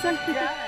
虽然